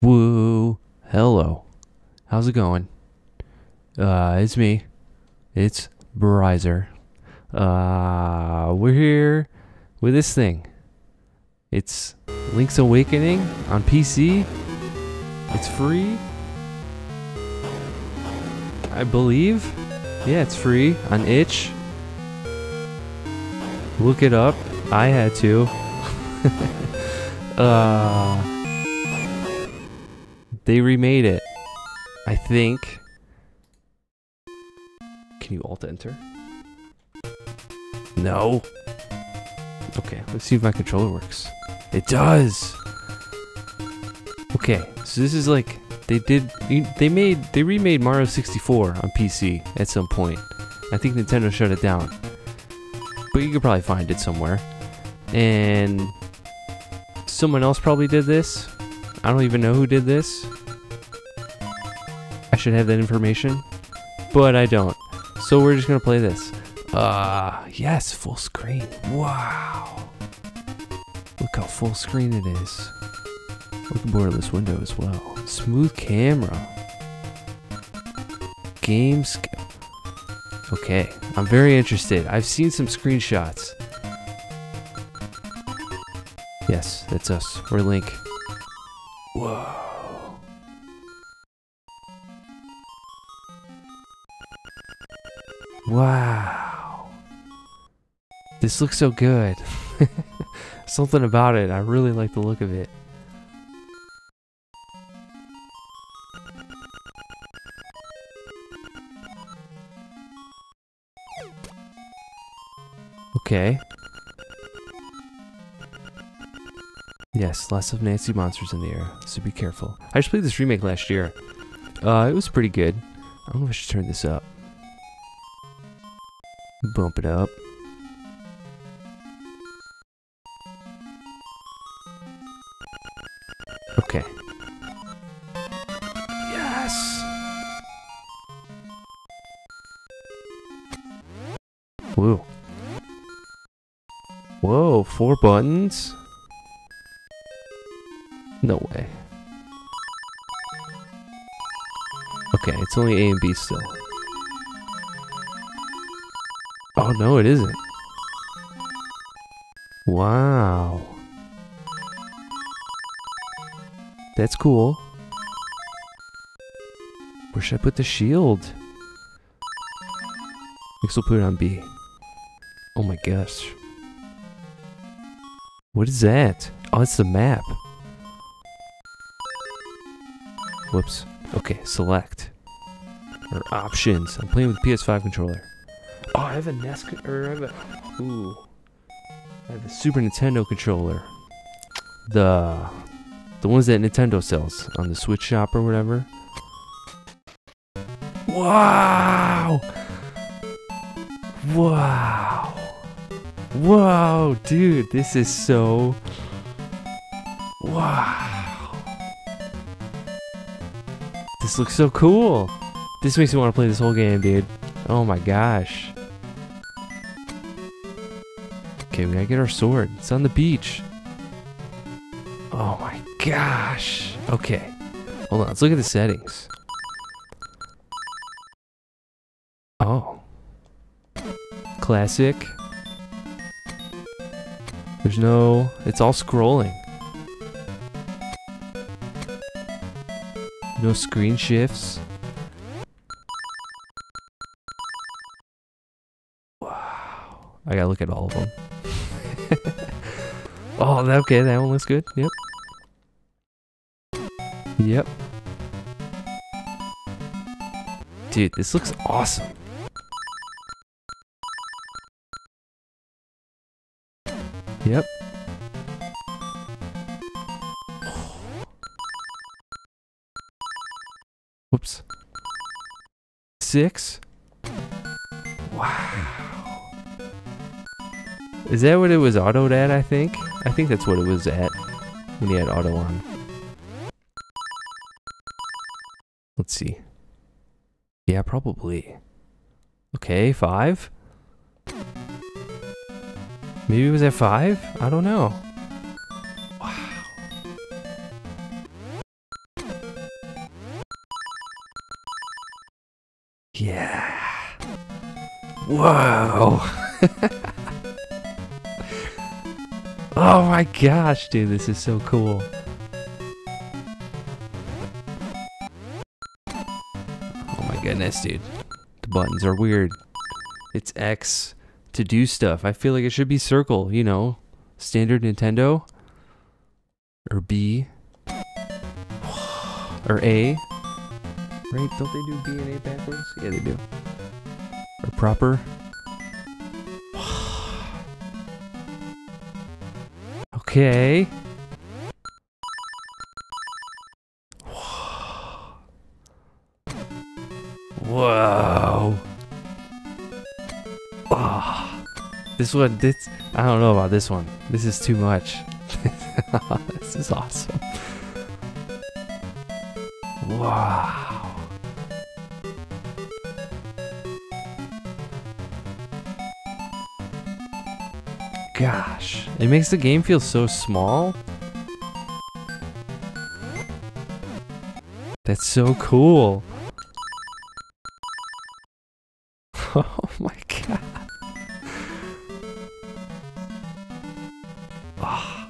Woo. Hello. How's it going? Uh, it's me. It's Brizer. Uh, we're here with this thing. It's Link's Awakening on PC. It's free. I believe. Yeah, it's free on itch. Look it up. I had to. uh they remade it. I think. Can you alt enter? No. Okay, let's see if my controller works. It does. Okay, so this is like they did they made they remade Mario 64 on PC at some point. I think Nintendo shut it down. But you could probably find it somewhere. And someone else probably did this. I don't even know who did this. I should have that information, but I don't. So we're just gonna play this. Uh, yes, full screen. Wow. Look how full screen it is. Look at borderless window as well. Smooth camera. Games. Okay, I'm very interested. I've seen some screenshots. Yes, that's us. We're Link. Wow. This looks so good. Something about it. I really like the look of it. Okay. Yes, lots of Nancy monsters in the air, so be careful. I just played this remake last year. Uh, it was pretty good. I don't know if I should turn this up. Bump it up. Okay. Yes! Whoa. Whoa, four buttons? No way. Okay, it's only A and B still. Oh, no, it isn't. Wow. That's cool. Where should I put the shield? Guess we'll put it on B. Oh my gosh. What is that? Oh, it's the map. Whoops. Okay, select. Or options. I'm playing with PS5 controller. Oh, I have a NES or I have a ooh. I have a Super Nintendo controller. The the ones that Nintendo sells on the Switch shop or whatever. Wow! Wow! Whoa, dude, this is so Wow. This looks so cool. This makes me want to play this whole game, dude. Oh my gosh. Okay, we gotta get our sword. It's on the beach. Oh my gosh. Okay. Hold on, let's look at the settings. Oh. Classic. There's no... It's all scrolling. No screen shifts. Wow. I gotta look at all of them. Oh, okay, that one looks good. Yep. Yep. Dude, this looks awesome. Yep. Whoops. Six? Wow. Is that what it was autoed at, I think? I think that's what it was at when he had auto on. Let's see. Yeah, probably. Okay, five? Maybe it was at five? I don't know. Wow. Yeah. Wow. oh my gosh, dude, this is so cool. Oh my goodness, dude. The buttons are weird. It's X to do stuff. I feel like it should be circle, you know, standard Nintendo. Or B. Or A. Right? Don't they do B and A backwards? Yeah, they do. Or proper. Okay. Whoa. Ah. This one, this, I don't know about this one. This is too much. this is awesome. Wow. Gosh, it makes the game feel so small. That's so cool. Oh my god. Ah.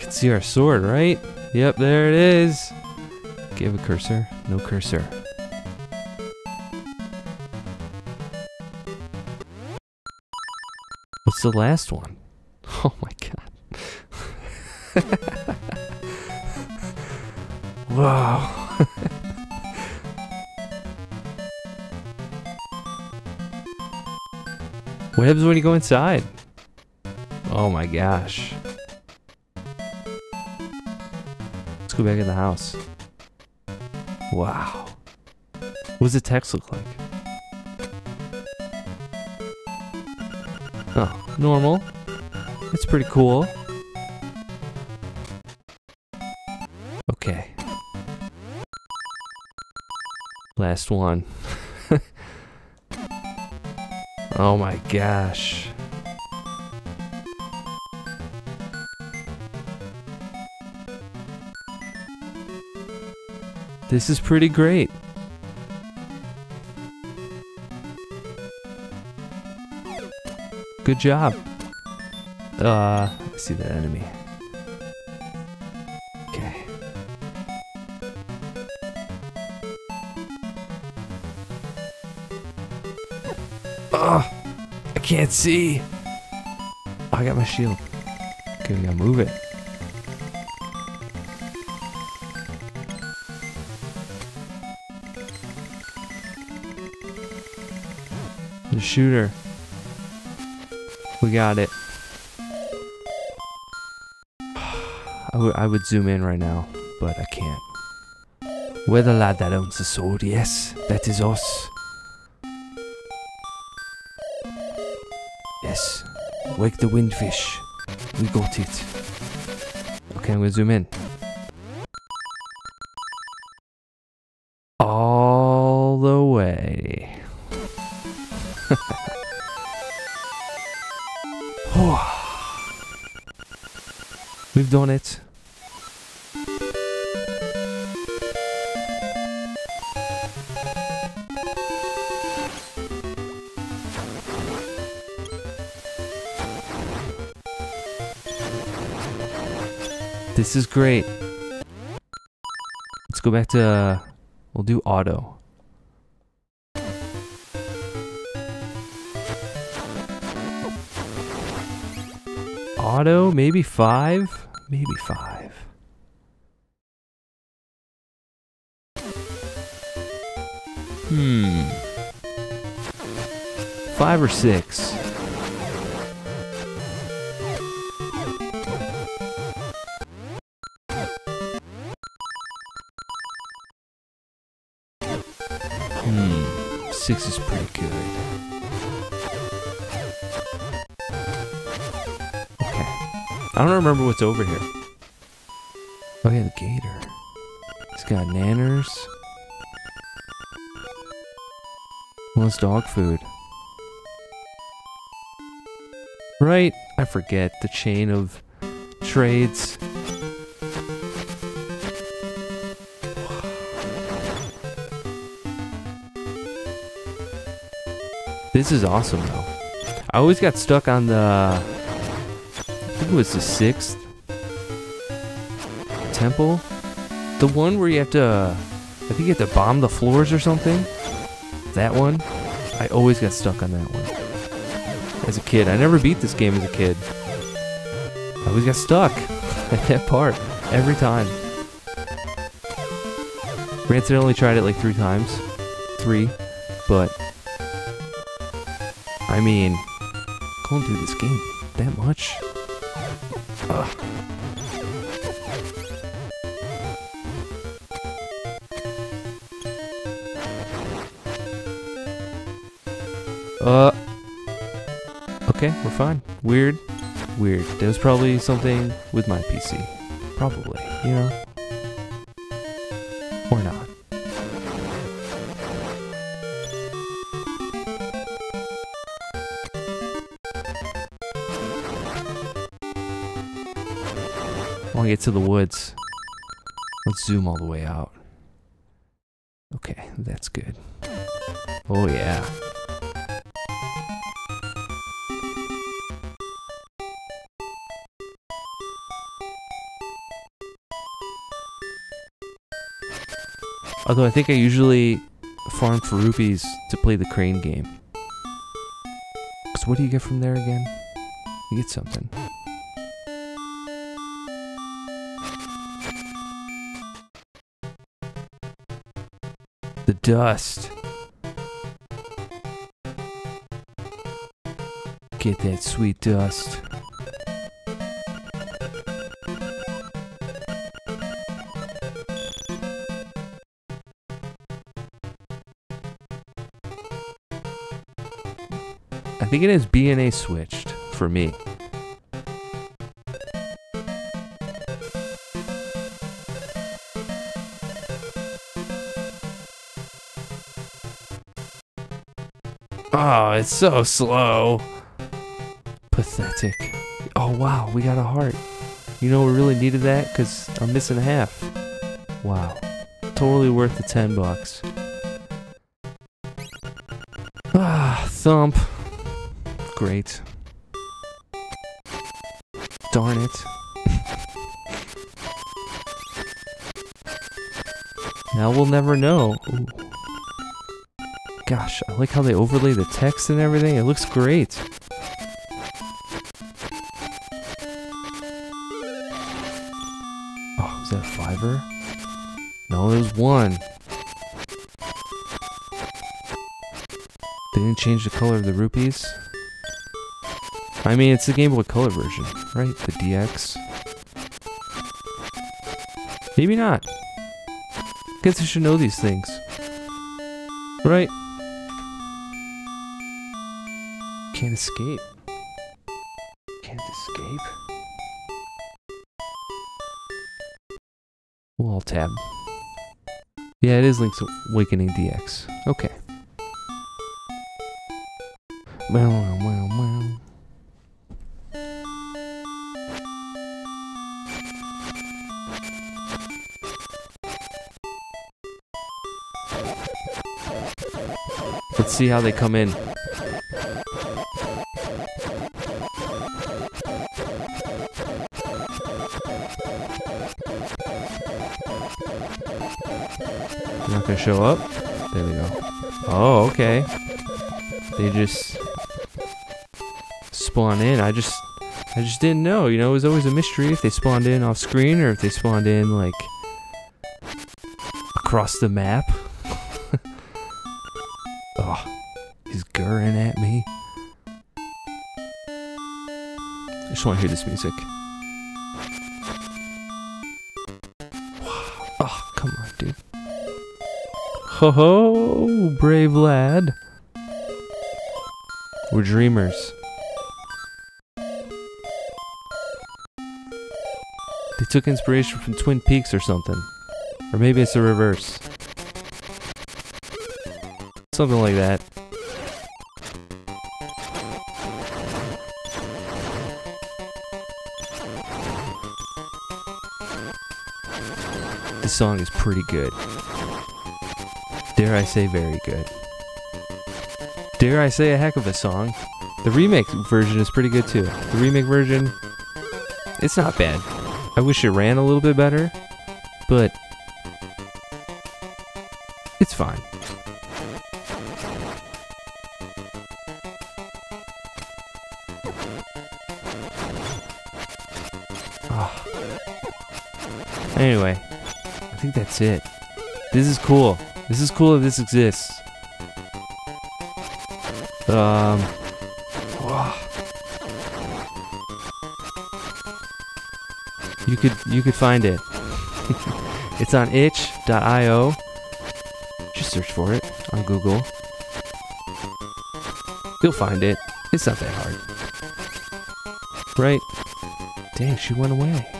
Can see our sword, right? Yep, there it is. Give a cursor. No cursor. What's the last one? Oh my god. Wow. what happens when you go inside? Oh my gosh. Let's go back in the house. Wow. What does the text look like? Oh, normal. It's pretty cool. Okay. Last one. oh my gosh. This is pretty great. Good job. Uh, I see that enemy. Okay. Ugh, I can't see. Oh, I got my shield. Okay, we gotta move it. The shooter. We got it. I would I would zoom in right now, but I can't. We're the lad that owns the sword, yes, that is us. Yes, wake the windfish. We got it. Okay, I'm gonna zoom in. We've done it. This is great. Let's go back to. Uh, we'll do auto. Auto, maybe five? Maybe five. Hmm. Five or six. remember what's over here. Oh yeah, the gator. It's got nanners. What's dog food. Right? I forget the chain of trades. This is awesome, though. I always got stuck on the Think it was the sixth temple, the one where you have to. I think you have to bomb the floors or something. That one, I always got stuck on that one. As a kid, I never beat this game as a kid. I always got stuck at that part every time. Granted, I only tried it like three times, three, but I mean, going through this game that much. Uh. Okay, we're fine. Weird. Weird. There was probably something with my PC. Probably, you know? Or not. Want to get to the woods. Let's zoom all the way out. Okay, that's good. Oh yeah. Although I think I usually farm for rupees to play the crane game. Cause what do you get from there again? You get something. Dust. Get that sweet dust. I think it is BNA switched for me. Oh, it's so slow. Pathetic. Oh, wow, we got a heart. You know, we really needed that because I'm missing half. Wow. Totally worth the 10 bucks. Ah, thump. Great. Darn it. now we'll never know. Ooh. Gosh, I like how they overlay the text and everything. It looks great. Oh, is that fiver? No, there's one. They didn't change the color of the rupees. I mean, it's the Game Boy Color version, right? The DX. Maybe not. Guess I should know these things. Right? Can't escape. Can't escape. We'll alt tab. Yeah, it is Link's Awakening DX. Okay. Let's see how they come in. Show up? There we go. Oh, okay. They just spawn in. I just I just didn't know, you know, it was always a mystery if they spawned in off screen or if they spawned in like across the map. oh, he's gurring at me. I just want to hear this music. Ho ho, brave lad. We're dreamers. They took inspiration from Twin Peaks or something. Or maybe it's the reverse. Something like that. This song is pretty good. Dare I say, very good. dare I say, a heck of a song. The remake version is pretty good too. The remake version, it's not bad. I wish it ran a little bit better, but it's fine. Ah. Anyway, I think that's it. This is cool. This is cool if this exists. Um. You could you could find it. it's on itch.io. Just search for it on Google. You'll find it. It's not that hard. Right? Dang, she went away.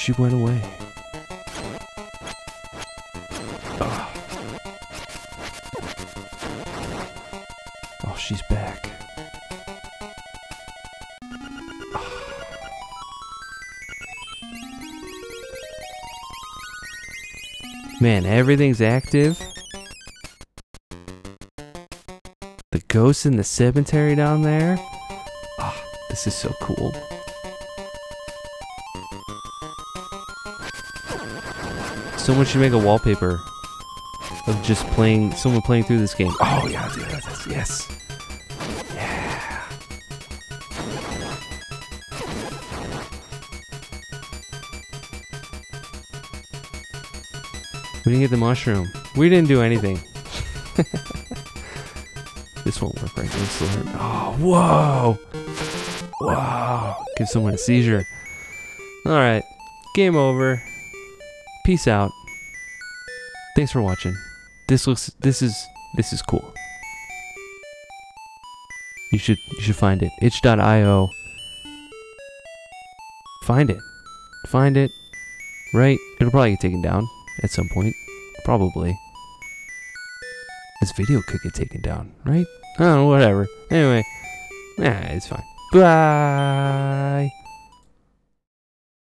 She went away. Ah. Oh, she's back. Man, everything's active. The ghosts in the cemetery down there. Ah, this is so cool. Someone should make a wallpaper of just playing, someone playing through this game. Oh yeah, that's, yes. Yeah. We didn't get the mushroom. We didn't do anything. this won't work right. Hurt. Oh, whoa. Whoa. Give someone a seizure. All right. Game over. Peace out. Thanks for watching. This looks this is this is cool. You should you should find it. itch.io. Find it. Find it. Right? It'll probably get taken down at some point. Probably. This video could get taken down, right? Know, whatever. Anyway, nah, it's fine. Bye.